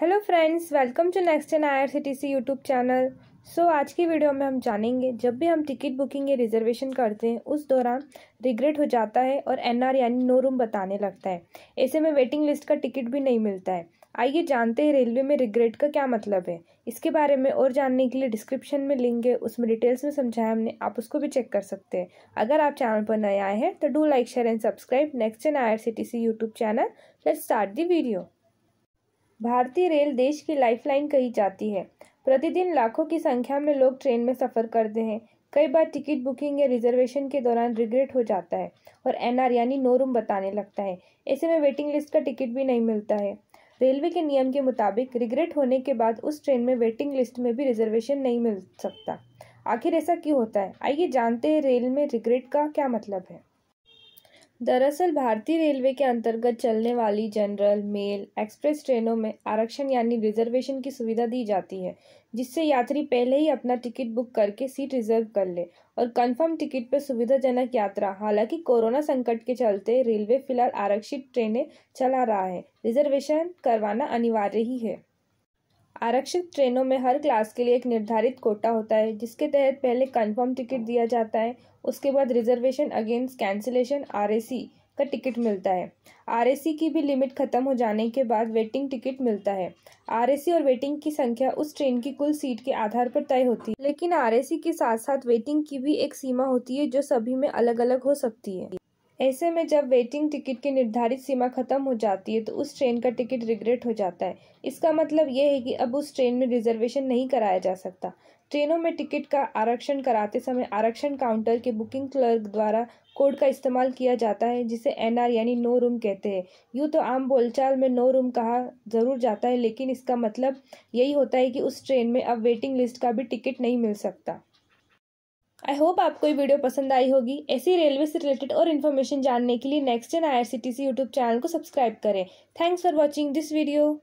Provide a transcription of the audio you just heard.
Hello friends welcome to next N I R C T C YouTube channel so आज की video में हम जानेंगे, जब भी हम टिकट बुकिंग या रिजर्वेशन करते हैं, उस दौरान रिग्रेट हो जाता है और एन आर यानी नो रूम बताने लगता है। ऐसे में वेटिंग लिस्ट का टिकट भी नहीं मिलता है। आइए जानते हैं रेलवे में रिग्रेट का क्या मतलब है। इसके बारे में और जानने के लिए डिस्क्रिप्शन में लिंक है, उसमें डिटेल्स में समझाया हमने, आप उसको भी चेक कर सकते हैं। अगर आप चैनल पर नए आए हैं तो do like share and subscribe next N I R C T C YouTube channel let's start the video भारतीय रेल देश की लाइफलाइन कही जाती है। प्रतिदिन लाखों की संख्या में लोग ट्रेन में सफ़र करते हैं। कई बार टिकट बुकिंग या रिजर्वेशन के दौरान रिग्रेट हो जाता है और एनआर यानी नो रूम बताने लगता है। ऐसे में वेटिंग लिस्ट का टिकट भी नहीं मिलता है। रेलवे के नियम के मुताबिक रिग्रेट होने के बाद उस ट्रेन में वेटिंग लिस्ट में भी रिजर्वेशन नहीं मिल सकता। आखिर ऐसा क्यों होता है? आइए जानते हैं रेल में रिग्रेट का क्या मतलब है। दरअसल भारतीय रेलवे के अंतर्गत चलने वाली जनरल, मेल, एक्सप्रेस ट्रेनों में आरक्षण यानी रिजर्वेशन की सुविधा दी जाती है, जिससे यात्री पहले ही अपना टिकट बुक करके सीट रिज़र्व कर ले और कंफर्म टिकट पर सुविधाजनक यात्रा। हालाँकि कोरोना संकट के चलते रेलवे फ़िलहाल आरक्षित ट्रेनें चला रहा है। रिजर्वेशन करवाना अनिवार्य ही है। आरक्षित ट्रेनों में हर क्लास के लिए एक निर्धारित कोटा होता है, जिसके तहत पहले कंफर्म टिकट दिया जाता है, उसके बाद रिजर्वेशन अगेंस्ट कैंसिलेशन आरएसी का टिकट मिलता है। आरएसी की भी लिमिट खत्म हो जाने के बाद वेटिंग टिकट मिलता है। आरएसी और वेटिंग की संख्या उस ट्रेन की कुल सीट के आधार पर तय होती है। लेकिन आरएसी के साथ साथ वेटिंग की भी एक सीमा होती है, जो सभी में अलग अलग हो सकती है। ऐसे में जब वेटिंग टिकट की निर्धारित सीमा खत्म हो जाती है तो उस ट्रेन का टिकट रिग्रेट हो जाता है। इसका मतलब यह है कि अब उस ट्रेन में रिजर्वेशन नहीं कराया जा सकता। ट्रेनों में टिकट का आरक्षण कराते समय आरक्षण काउंटर के बुकिंग क्लर्क द्वारा कोड का इस्तेमाल किया जाता है, जिसे एनआर यानी नो रूम कहते हैं। यूँ तो आम बोलचाल में नो रूम कहा ज़रूर जाता है, लेकिन इसका मतलब यही होता है कि उस ट्रेन में अब वेटिंग लिस्ट का भी टिकट नहीं मिल सकता। आई होप आपको ये वीडियो पसंद आई होगी। ऐसी रेलवे से रिलेटेड और इन्फॉर्मेशन जानने के लिए next N I YouTube channel को सब्सक्राइब करें। Thanks for watching this video